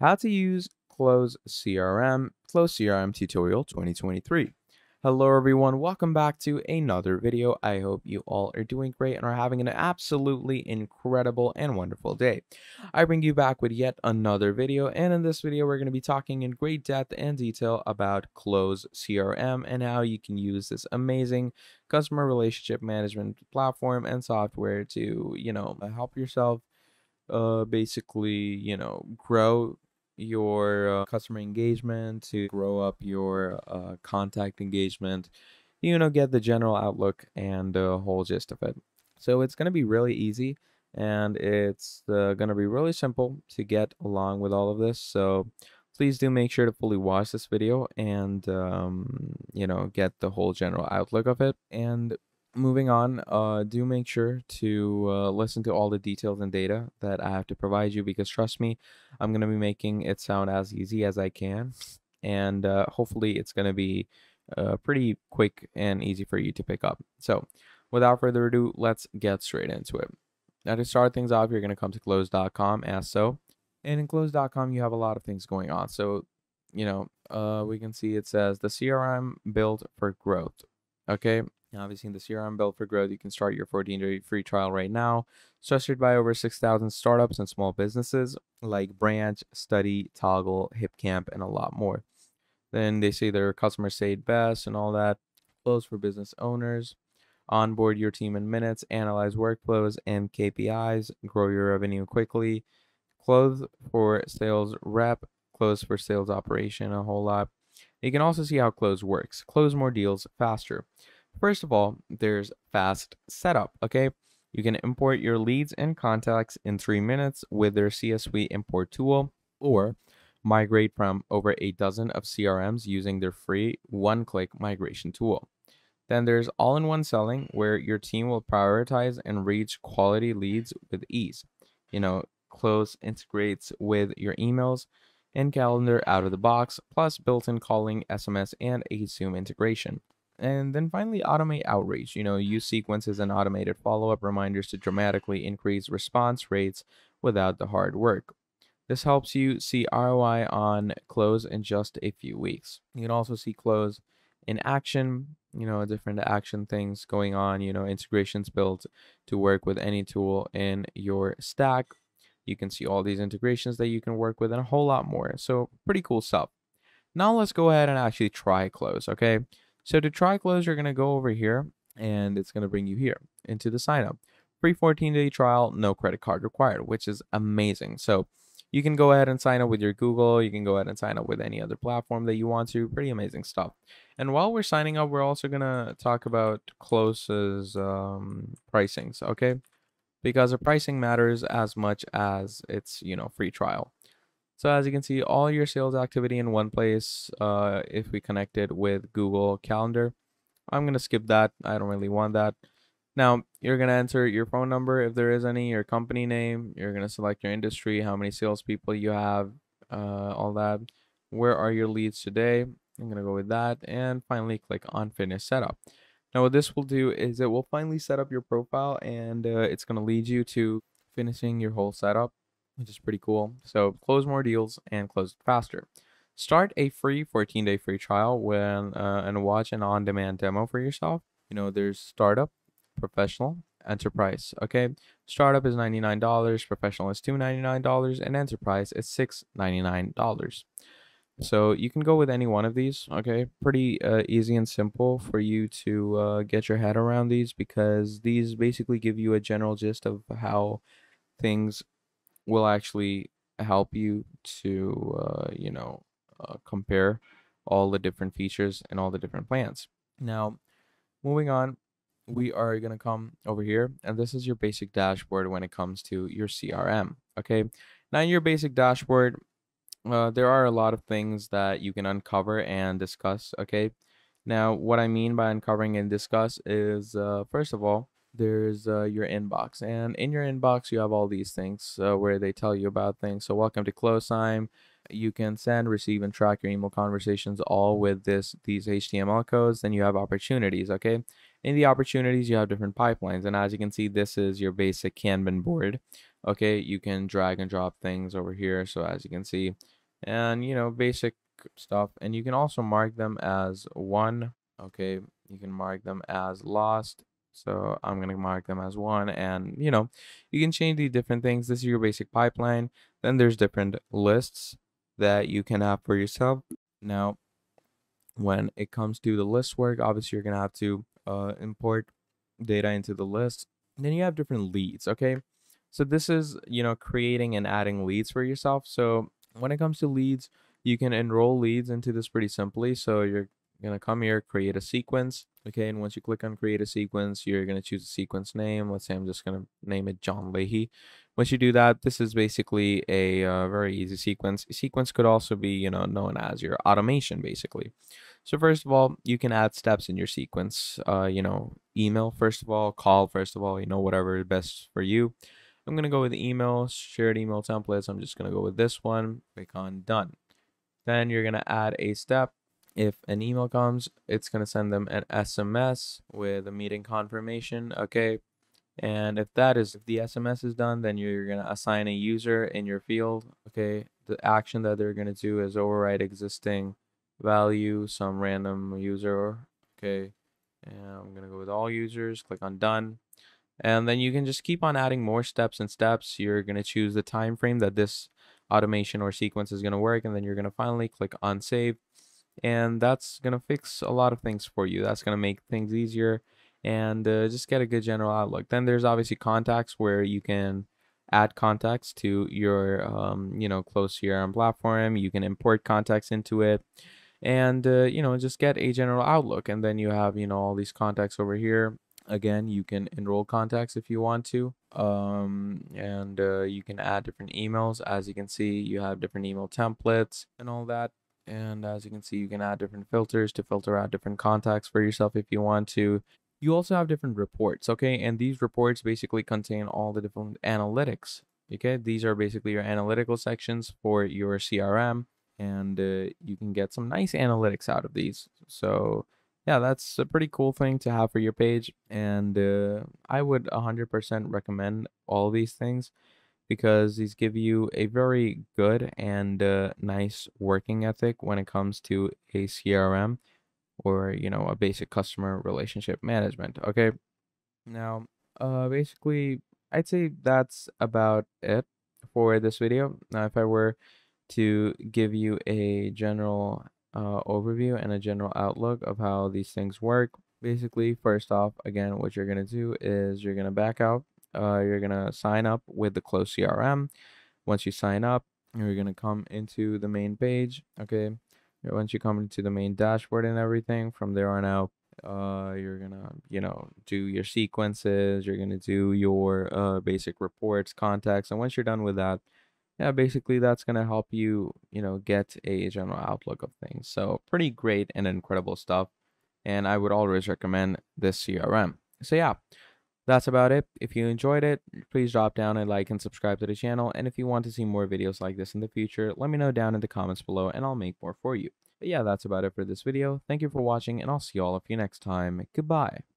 How to use Close CRM, Close CRM tutorial 2023. Hello everyone, welcome back to another video. I hope you all are doing great and are having an absolutely incredible and wonderful day. I bring you back with yet another video and in this video we're going to be talking in great depth and detail about Close CRM and how you can use this amazing customer relationship management platform and software to, you know, help yourself uh basically, you know, grow your uh, customer engagement, to grow up your uh, contact engagement, you know, get the general outlook and the whole gist of it. So it's going to be really easy and it's uh, going to be really simple to get along with all of this. So please do make sure to fully watch this video and, um, you know, get the whole general outlook of it. And moving on, uh, do make sure to uh, listen to all the details and data that I have to provide you because trust me, I'm going to be making it sound as easy as I can. And uh, hopefully, it's going to be uh, pretty quick and easy for you to pick up. So, without further ado, let's get straight into it. Now, to start things off, you're going to come to close.com as so. And in close.com, you have a lot of things going on. So, you know, uh, we can see it says the CRM built for growth. Okay, Obviously, in the CRM built for growth, you can start your 14 day free trial right now. Structured by over 6,000 startups and small businesses like Branch, Study, Toggl, HipCamp, and a lot more. Then they say their customers say best and all that. Close for business owners. Onboard your team in minutes, analyze workflows and KPIs, grow your revenue quickly. Close for sales rep, close for sales operation, a whole lot. You can also see how close works. Close more deals faster. First of all, there's fast setup, okay? You can import your leads and contacts in three minutes with their CSV import tool or migrate from over a dozen of CRMs using their free one-click migration tool. Then there's all-in-one selling where your team will prioritize and reach quality leads with ease. You know, close integrates with your emails and calendar out of the box, plus built-in calling, SMS, and a Zoom integration. And then finally, automate outreach. You know, use sequences and automated follow up reminders to dramatically increase response rates without the hard work. This helps you see ROI on close in just a few weeks. You can also see close in action, you know, different action things going on, you know, integrations built to work with any tool in your stack. You can see all these integrations that you can work with and a whole lot more. So, pretty cool stuff. Now, let's go ahead and actually try close, okay? So to try close, you're going to go over here and it's going to bring you here into the sign up. Free 14 day trial, no credit card required, which is amazing. So you can go ahead and sign up with your Google. You can go ahead and sign up with any other platform that you want to. Pretty amazing stuff. And while we're signing up, we're also going to talk about Close's um, pricings, okay? Because the pricing matters as much as its, you know, free trial. So as you can see, all your sales activity in one place, uh, if we connect it with Google Calendar, I'm going to skip that. I don't really want that. Now, you're going to enter your phone number if there is any, your company name. You're going to select your industry, how many salespeople you have, uh, all that. Where are your leads today? I'm going to go with that. And finally, click on Finish Setup. Now, what this will do is it will finally set up your profile and uh, it's going to lead you to finishing your whole setup which is pretty cool. So close more deals and close faster. Start a free 14 day free trial when uh, and watch an on demand demo for yourself. You know, there's startup, professional, enterprise. Okay, startup is $99, professional is $299, and enterprise is $699. So you can go with any one of these. Okay, pretty uh, easy and simple for you to uh, get your head around these because these basically give you a general gist of how things will actually help you to uh, you know uh, compare all the different features and all the different plans. Now moving on we are going to come over here and this is your basic dashboard when it comes to your crm okay? Now in your basic dashboard uh, there are a lot of things that you can uncover and discuss okay? Now what i mean by uncovering and discuss is uh, first of all there's uh, your inbox and in your inbox you have all these things uh, where they tell you about things so welcome to closetime you can send receive and track your email conversations all with this these html codes then you have opportunities okay in the opportunities you have different pipelines and as you can see this is your basic kanban board Okay, you can drag and drop things over here. So as you can see, and you know, basic stuff. And you can also mark them as won. Okay, you can mark them as lost. So I'm going to mark them as won. And, you know, you can change the different things. This is your basic pipeline. Then there's different lists that you can have for yourself. Now, when it comes to the list work, obviously you're going to have to uh, import data into the list. then you have different leads, okay? So this is, you know, creating and adding leads for yourself. So when it comes to leads, you can enroll leads into this pretty simply. So you're going to come here, create a sequence. Okay, and once you click on create a sequence, you're going to choose a sequence name. Let's say I'm just going to name it John Leahy. Once you do that, this is basically a uh, very easy sequence. sequence could also be, you know, known as your automation, basically. So first of all, you can add steps in your sequence. Uh, you know, email first of all, call first of all, you know, whatever is best for you. I'm going to go with email, shared email templates. I'm just going to go with this one, click on done. Then you're going to add a step. If an email comes, it's going to send them an SMS with a meeting confirmation. Okay. And if that is, if the SMS is done, then you're going to assign a user in your field. Okay. The action that they're going to do is override existing value, some random user. Okay. And I'm going to go with all users, click on done. And then you can just keep on adding more steps and steps. You're going to choose the time frame that this automation or sequence is going to work. And then you're going to finally click on save. And that's going to fix a lot of things for you. That's going to make things easier and uh, just get a good general outlook. Then there's obviously contacts where you can add contacts to your, um, you know, close CRM platform. You can import contacts into it and, uh, you know, just get a general outlook. And then you have, you know, all these contacts over here again you can enroll contacts if you want to um, and uh, you can add different emails as you can see you have different email templates and all that and as you can see you can add different filters to filter out different contacts for yourself if you want to. You also have different reports okay? And these reports basically contain all the different analytics okay? These are basically your analytical sections for your crm and uh, you can get some nice analytics out of these. So yeah, that's a pretty cool thing to have for your page. And uh, I would 100% recommend all these things because these give you a very good and uh, nice working ethic when it comes to a CRM or, you know, a basic customer relationship management. Okay. Now, uh, basically, I'd say that's about it for this video. Now, if I were to give you a general uh, overview and a general outlook of how these things work. Basically, first off, again, what you're going to do is you're going to back out. Uh, you're going to sign up with the Close CRM. Once you sign up, you're going to come into the main page. Okay. Once you come into the main dashboard and everything, from there on out, uh, you're gonna, you know, do your sequences. You're gonna do your uh, basic reports, contacts, and once you're done with that, yeah, basically that's going to help you, you know, get a general outlook of things. So pretty great and incredible stuff. And I would always recommend this CRM. So yeah, that's about it. If you enjoyed it, please drop down a like and subscribe to the channel. And if you want to see more videos like this in the future, let me know down in the comments below and I'll make more for you. But yeah, that's about it for this video. Thank you for watching and I'll see you all of you next time. Goodbye.